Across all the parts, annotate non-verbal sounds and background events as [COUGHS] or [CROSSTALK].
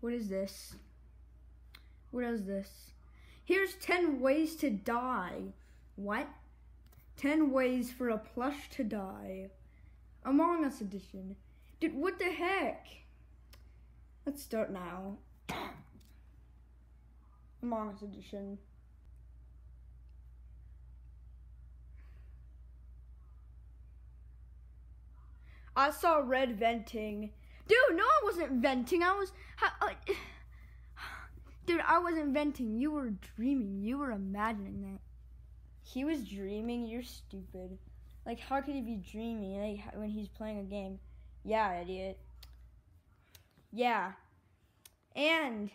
What is this? What is this? Here's 10 ways to die. What? 10 ways for a plush to die. Among Us edition. Dude, what the heck? Let's start now. [COUGHS] Among Us edition. I saw red venting. Dude, no, I wasn't venting. I was. I, [SIGHS] dude, I wasn't venting. You were dreaming. You were imagining that. He was dreaming. You're stupid. Like, how could he be dreaming like, when he's playing a game? Yeah, idiot. Yeah. And.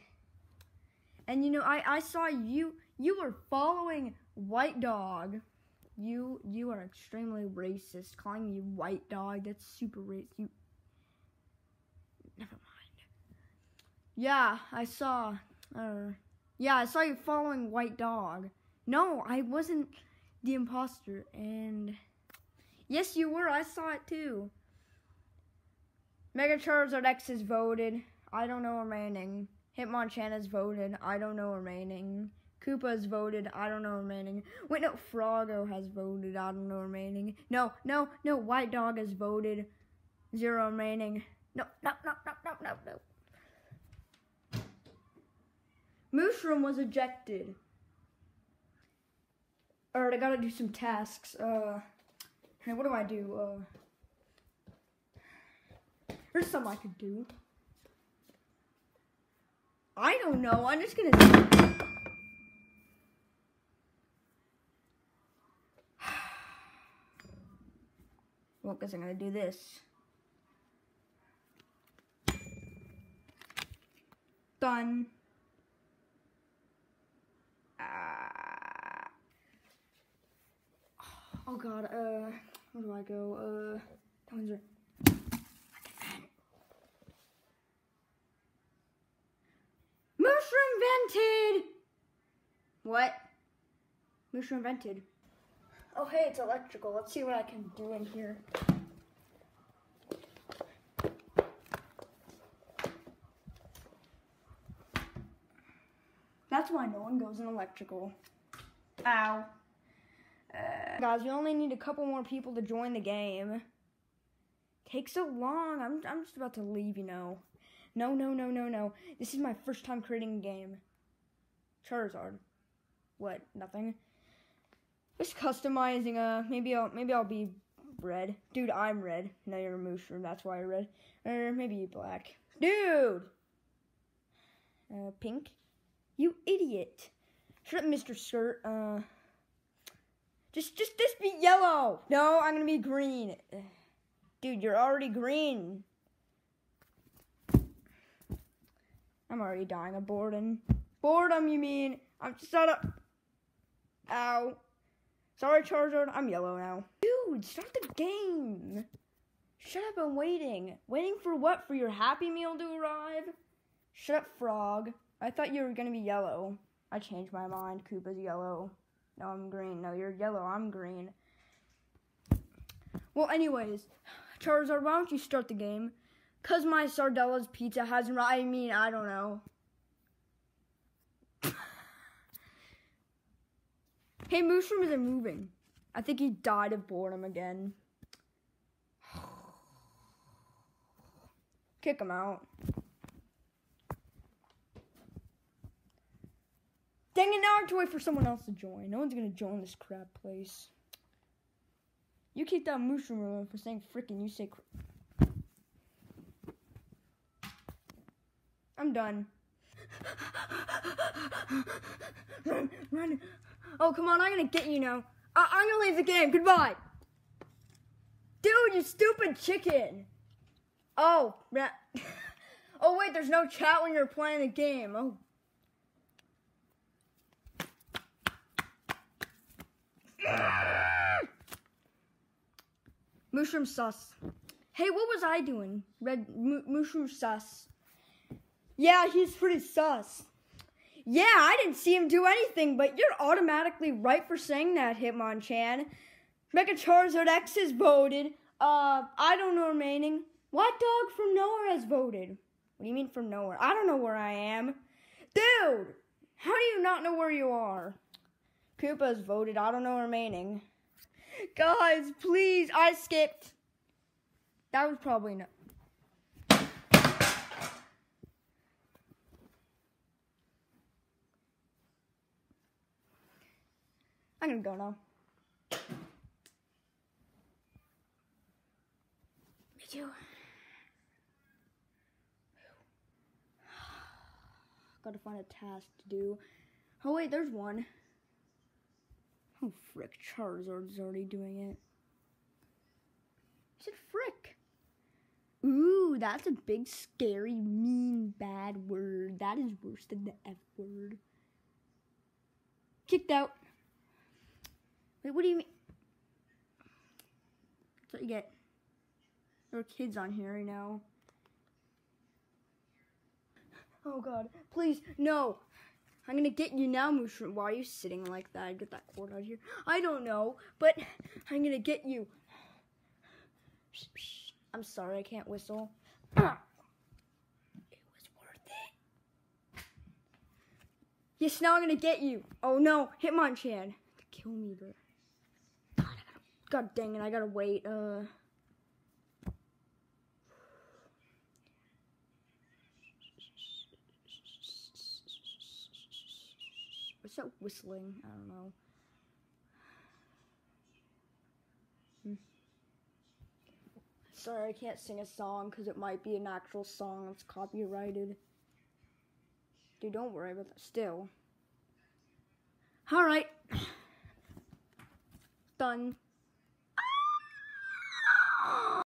And you know, I, I saw you. You were following White Dog. You you are extremely racist. Calling me white dog, that's super racist. You never mind. Yeah, I saw uh yeah, I saw you following white dog. No, I wasn't the imposter and Yes you were, I saw it too. Mega Charizard X is voted. I don't know remaining. Hitmonchan has voted. I don't know remaining. Koopa has voted. I don't know remaining. Wait, no, Froggo has voted. I don't know remaining. No, no, no, White Dog has voted. Zero remaining. No, no, no, no, no, no, no. Mushroom was ejected. Alright, I gotta do some tasks. Uh, hey, what do I do? Uh, there's some I could do. I don't know. I'm just gonna. [SIGHS] Well, guess I'm gonna do this. Done. Uh, oh god, uh, where do I go? Uh, that one's right. Mushroom vented! What? Mushroom vented. Oh, hey, it's electrical. Let's see what I can do in here. That's why no one goes in electrical. Ow. Uh, guys, we only need a couple more people to join the game. Takes so long. I'm, I'm just about to leave, you know. No, no, no, no, no. This is my first time creating a game. Charizard. What? Nothing. Just customizing. Uh, maybe I'll maybe I'll be red. Dude, I'm red. No, you're a mushroom. That's why you're red. Or maybe black. Dude. Uh, pink. You idiot. Shut up, Mr. Skirt. Uh. Just, just, just be yellow. No, I'm gonna be green. Dude, you're already green. I'm already dying of boredom. Boredom, you mean? I'm shut up. Ow. Sorry, Charizard. I'm yellow now. Dude, start the game. Shut up, I'm waiting. Waiting for what? For your Happy Meal to arrive? Shut up, Frog. I thought you were gonna be yellow. I changed my mind. Koopa's yellow. No, I'm green. No, you're yellow. I'm green. Well, anyways, Charizard, why don't you start the game? Cause my Sardella's pizza hasn't. I mean, I don't know. [LAUGHS] hey, Mushroom isn't moving. I think he died of boredom again. [SIGHS] Kick him out. Dang it, now I have to wait for someone else to join. No one's gonna join this crap place. You kicked out Mushroom Room for saying freaking you say I'm done. [LAUGHS] run, run. Oh, come on, I'm gonna get you now. I- I'm gonna leave the game. Goodbye. Dude, you stupid chicken. Oh, [LAUGHS] oh, wait, there's no chat when you're playing the game. Oh. Mushroom sus. Hey, what was I doing? Red mushroom sus. Yeah, he's pretty sus. Yeah, I didn't see him do anything, but you're automatically right for saying that, Hitmonchan. Mega Charizard X has voted. Uh, I don't know remaining. White Dog from Nowhere has voted. What do you mean from nowhere? I don't know where I am. Dude! How do you not know where you are? Koopa's voted. I don't know remaining. Guys, please. I skipped. That was probably no. I'm gonna go now. Me too. Gotta find a task to do. Oh wait, there's one. Oh frick, Charizard's already doing it. I said frick. Ooh, that's a big, scary, mean, bad word. That is worse than the F word. Kicked out. Wait, what do you mean? That's what you get. There are kids on here right now. Oh god, please, no. I'm gonna get you now, Mushroom. Why are you sitting like that? Get that cord out of here. I don't know, but I'm gonna get you. I'm sorry, I can't whistle. [CLEARS THROAT] It was worth it. Yes, now I'm gonna get you. Oh no, Hitmonchan. Kill me, but. God, God dang it, I gotta wait. Uh. That whistling? I don't know. Hmm. Sorry, I can't sing a song because it might be an actual song that's copyrighted. Dude, don't worry about that. Still. Alright. Done.